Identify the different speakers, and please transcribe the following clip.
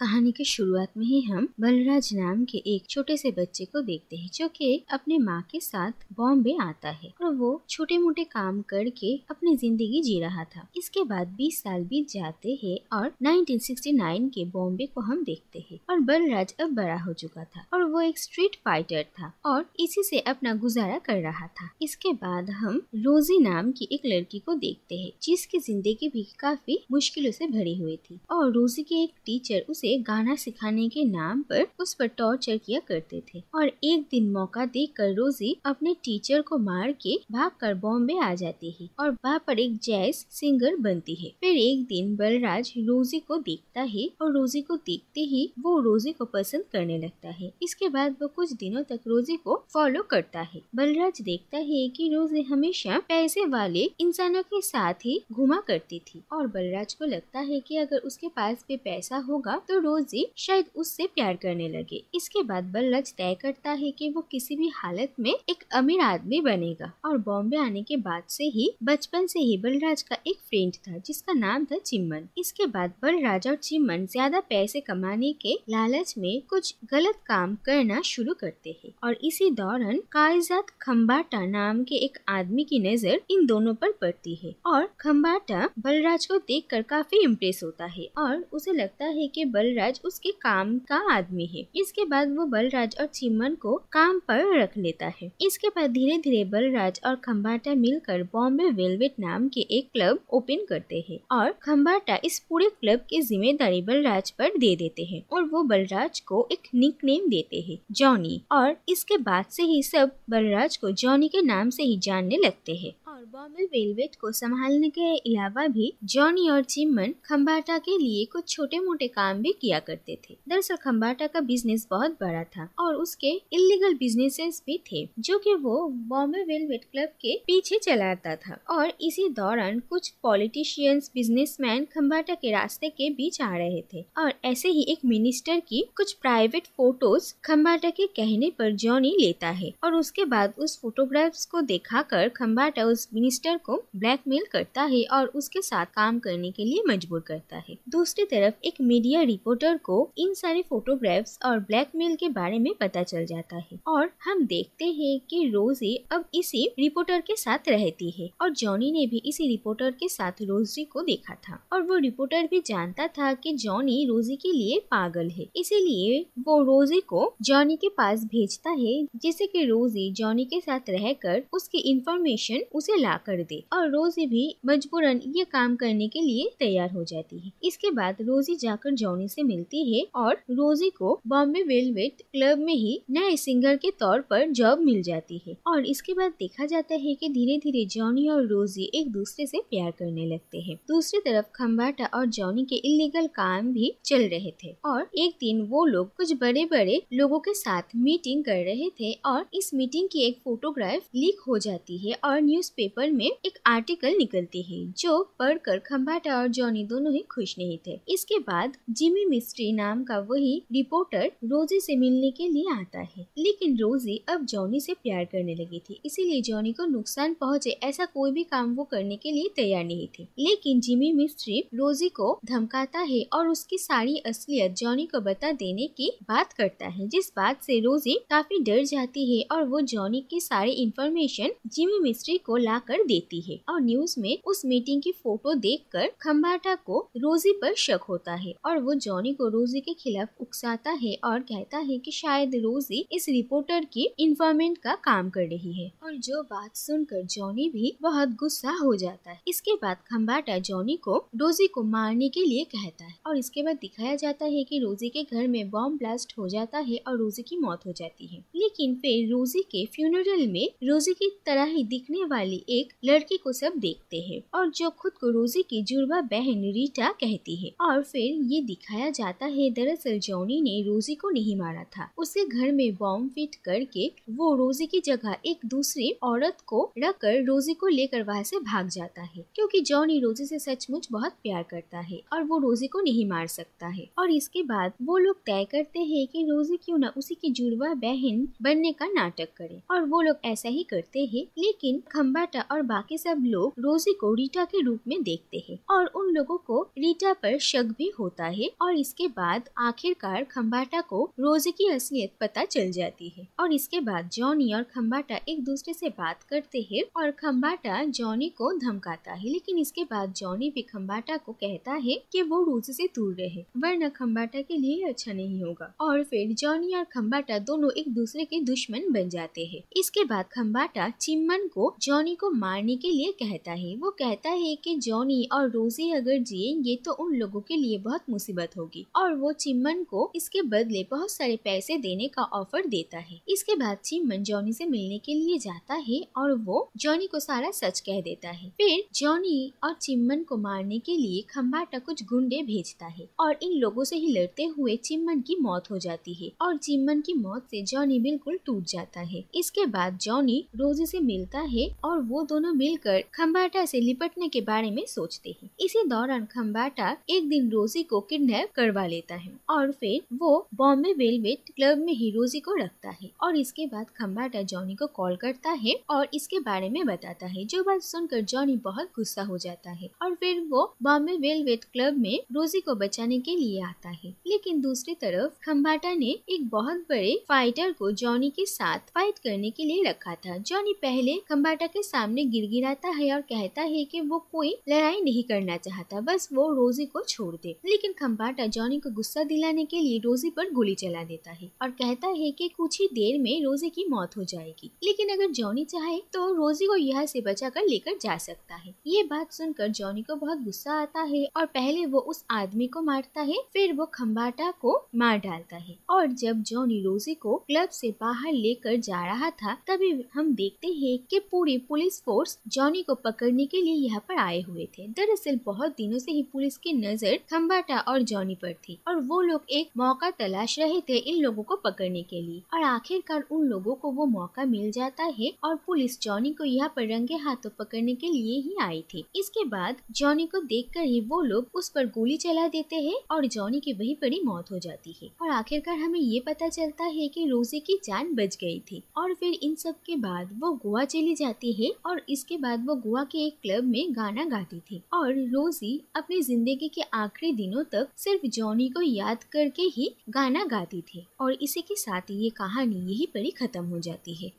Speaker 1: कहानी की शुरुआत में ही हम बलराज नाम के एक छोटे से बच्चे को देखते हैं, जो कि अपने माँ के साथ बॉम्बे आता है और वो छोटे मोटे काम करके अपनी ज़िंदगी जी रहा था। इसके बाद 20 साल बीत जाते हैं और 1969 के बॉम्बे को हम देखते हैं और बलराज अब बड़ा हो चुका था और वो एक स्ट्रीट फाइटर था और इसी से अपना गुजारा कर रहा था। इसके बाद हम रोजी नाम की एक लड़की को देखते हैं, जिसकी ज़िंदगी भी काफ़ी मुश्किलों से भरी हुई थी और रोजी के एक टीचर उसे गाना सिखाने के नाम पर उस पर टॉर्चर किया करते थे। और एक दिन मौका देखकर रोजी अपने टीचर को मार के भाग कर बॉम्बे आ जाती है और वहाँ पर एक जैज सिंगर बनती है। फिर एक दिन बलराज रोजी को देखता है और रोजी को देखते ही वो रोजी को पसंद करने लगता है। इसके बाद वो कुछ दिनों तक रोजी को फॉलो करता है। बलराज देखता है कि रोजी हमेशा पैसे वाले इंसानों के साथ ही घुमा करती थी और बलराज को लगता है कि अगर उसके पास भी पैसा होगा तो रोजी शायद उससे प्यार करने लगे। इसके बाद बल्लज तय करता है कि वो किसी भी हालत में एक अमीर आदमी बनेगा। और बॉम्बे आने के बाद से ही, बचपन से ही बलराज का एक फ्रेंड था, जिसका नाम था चिम्मन इसके बाद बलराज और चिम्मन ज़्यादा पैसे कमाने के लालच में कुछ गलत काम करना शुरू करते हैं। और इसी दौरान कायजात खम्बाटा नाम के एक आदमी की नज़र इन दोनों पर पड़ती है। और खम्बाटा बलराज को देखकर काफ़ी इम्प्रेस होता है और उसे लगता है कि बलराज उसके काम का आदमी है। इसके बाद वो बलराज और चिमन को काम पर रख लेता है। इसके बाद धीरे धीरे बलराज और खम्बाटा मिलकर बॉम्बे वेलवेट नाम के एक क्लब ओपन करते हैं और खम्बाटा इस पूरे क्लब की ज़िम्मेदारी बलराज पर दे देते हैं और वो बलराज को एक निक नेम देते हैं, जॉनी। और इसके बाद से ही सब बलराज को जॉनी के नाम से ही जानने लगते हैं। और बॉम्बे वेलवेट को संभालने के अलावा भी जॉनी और चिमन खम्बाटा के लिए कुछ छोटे मोटे काम भी किया करते थे। दरअसल खम्बाटा का बिज़नेस बहुत बड़ा था और उसके इलीगल बिजनेसेस भी थे, जो कि वो बॉम्बे वेलवेट क्लब के पीछे चलाता था। और इसी दौरान कुछ पॉलिटिशियंस बिजनेसमैन खम्बाटा के रास्ते के बीच आ रहे थे। और ऐसे ही एक मिनिस्टर की कुछ प्राइवेट फ़ोटोज़ खम्बाटा के कहने पर जॉनी लेता है। और उसके बाद उस फोटोग्राफ्स को दिखाकर खम्बाटा उस मिनिस्टर को ब्लैकमेल करता है और उसके साथ काम करने के लिए मजबूर करता है। दूसरी तरफ़, एक मीडिया रिपोर्टर को इन सारे फोटोग्राफ्स और ब्लैकमेल के बारे में पता चल जाता है और हम देखते हैं कि रोजी अब इसी रिपोर्टर के साथ रहती है और जॉनी ने भी इसी रिपोर्टर के साथ रोजी को देखा था और वो रिपोर्टर भी जानता था कि जॉनी रोजी के लिए पागल है। इसीलिए वो रोजी को जॉनी के पास भेजता है, जिससे कि रोजी जॉनी के साथ रहकर उसकी इंफॉर्मेशन उसे ला कर दे। और रोजी भी मजबूरन ये काम करने के लिए तैयार हो जाती है। इसके बाद रोजी जाकर जॉनी से मिलती है और रोजी को बॉम्बे वेलवेट क्लब में ही नए सिंगर के तौर पर जॉब मिल जाती है। और इसके बाद देखा जाता है कि धीरे धीरे जॉनी और रोजी एक दूसरे से प्यार करने लगते हैं। दूसरी तरफ़ खम्बाटा और जॉनी के इलीगल काम भी चल रहे थे और एक दिन वो लोग कुछ बड़े बड़े लोगों के साथ मीटिंग कर रहे थे और इस मीटिंग की एक फोटोग्राफ लीक हो जाती है और न्यूज़पेपर में एक आर्टिकल निकलती है, जो पढ़कर खम्बाटा और जॉनी दोनों ही खुश नहीं थे। इसके बाद जिमी मिस्ट्री नाम का वही रिपोर्टर रोजी से मिलने के लिए आता है। लेकिन रोजी अब जॉनी से प्यार करने लगी थी, इसीलिए जॉनी को नुकसान पहुँचे ऐसा कोई भी काम वो करने के लिए तैयार नहीं थी। लेकिन जिमी मिस्ट्री रोजी को धमकाता है और उसकी सारी असलियत जॉनी को बता देने की बात करता है, जिस बात से रोजी काफ़ी डर जाती है और वो जॉनी की सारी इंफॉर्मेशन जिमी मिस्ट्री को ला कर देती है और न्यूज़ में उस मीटिंग की फ़ोटो देखकर खम्बाटा को रोजी पर शक होता है और वो जॉनी को रोजी के खिलाफ उकसाता है और कहता है कि शायद रोजी इस रिपोर्टर की इन्फॉर्मेंट का काम कर रही है। और जो बात सुनकर जॉनी भी बहुत गुस्सा हो जाता है। इसके बाद खम्बाटा जॉनी को रोजी को मारने के लिए कहता है और इसके बाद दिखाया जाता है कि रोजी के घर में बॉम्ब ब्लास्ट हो जाता है और रोजी की मौत हो जाती है। लेकिन फिर रोजी के फ्यूनरल में रोजी की तरह ही दिखने वाली एक लड़की को सब देखते हैं और जो खुद को रोजी की जुड़वा बहन रीटा कहती है। और फिर ये दिखाया जाता है, दरअसल जॉनी ने रोजी को नहीं मारा था। उसे घर में बॉम्ब फिट करके वो रोजी की जगह एक दूसरी औरत को रख कर रोजी को लेकर वहाँ से भाग जाता है। क्योंकि जॉनी रोजी से सचमुच बहुत प्यार करता है और वो रोजी को नहीं मार सकता है। और इसके बाद वो लोग तय करते हैं कि रोजी क्यों ना उसी की जुड़वा बहन बनने का नाटक करे। और वो लोग ऐसा ही करते हैं, लेकिन खम्बाटा और बाकी सब लोग रोजी को रीटा के रूप में देखते हैं। और उन लोगों को रीटा पर शक भी होता है और इसके बाद आखिरकार खम्बाटा को रोजी की असलियत पता चल जाती है। और इसके बाद जॉनी और खम्बाटा एक दूसरे से बात करते हैं और खम्बाटा जॉनी को धमकाता है। लेकिन इसके बाद जॉनी भी खम्बाटा को कहता है कि वो रोजी से दूर रहे, वरना खम्बाटा के लिए अच्छा नहीं होगा। और फिर जॉनी और खम्बाटा दोनों एक दूसरे के दुश्मन बन जाते हैं। इसके बाद खम्बाटा चिम्मन को जॉनी को मारने के लिए कहता है। वो कहता है कि जॉनी और रोजी अगर जिएँगे तो उन लोगों के लिए बहुत मुसीबत होगी और वो चिम्मन को इसके बदले बहुत सारे पैसे देने का ऑफ़र देता है। इसके बाद चिमन जॉनी से मिलने के लिए जाता है और वो जॉनी को सारा सच कह देता है। फिर जॉनी और चिमन को मारने के लिए खम्बाटा कुछ गुंडे भेजता है और इन लोगों से ही लड़ते हुए चिम्मन की मौत हो जाती है और चिमन की मौत से जॉनी बिल्कुल टूट जाता है। इसके बाद जॉनी रोजी से मिलता है और वो दोनों मिलकर खम्बाटा से लिपटने के बारे में सोचते हैं। इसी दौरान खम्बाटा एक दिन रोजी को किडनैप करवा लेता है और फिर वो बॉम्बे वेलवेट क्लब में ही रोजी को रखता है और इसके बाद खम्बाटा जॉनी को कॉल करता है और इसके बारे में बताता है। जो बात सुनकर जॉनी बहुत गुस्सा हो जाता है और फिर वो बॉम्बे वेलवेट क्लब में रोजी को बचाने के लिए आता है। लेकिन दूसरी तरफ़ खम्बाटा ने एक बहुत बड़े फाइटर को जॉनी के साथ फाइट करने के लिए रखा था। जॉनी पहले खम्बाटा के सामने गिड़गिड़ाता है और कहता है कि वो कोई लड़ाई नहीं करना चाहता, बस वो रोजी को छोड़ दे। लेकिन खम्बाटा जॉनी को गुस्सा दिलाने के लिए रोजी पर गोली चला देता है और कहता है कि कुछ ही देर में रोजी की मौत हो जाएगी। लेकिन अगर जॉनी चाहे तो रोजी को यहाँ से बचा कर लेकर जा सकता है। ये बात सुनकर जॉनी को बहुत गुस्सा आता है और पहले वो उस आदमी को मारता है, फिर वो खम्बाटा को मार डालता है। और जब जॉनी रोजी को क्लब से बाहर लेकर जा रहा था, तभी हम देखते हैं कि पूरी पुलिस फोर्स जॉनी को पकड़ने के लिए यहाँ पर आए हुए थे। दरअसल बहुत दिनों से ही पुलिस की नज़र खम्बाटा और जॉनी पर थी और वो लोग एक मौका तलाश रहे थे इन लोगों को पकड़ने के लिए। और आखिरकार उन लोगों को वो मौका मिल जाता है और पुलिस जॉनी को यहाँ पर रंगे हाथों पकड़ने के लिए ही आई थी। इसके बाद जॉनी को देखकर ही वो लोग उस पर गोली चला देते हैं और जॉनी की वही पर ही मौत हो जाती है। और आखिरकार हमें ये पता चलता है की रोजी की जान बच गई थी और फिर इन सब के बाद वो गोवा चली जाती है और इसके बाद वो गोवा के एक क्लब में गाना गाती थी। और रोजी अपनी ज़िंदगी के आखिरी दिनों तक सिर्फ़ जॉनी को याद करके ही गाना गाती थी। और इसी के साथ ये कहानी यही पर ही खत्म हो जाती है।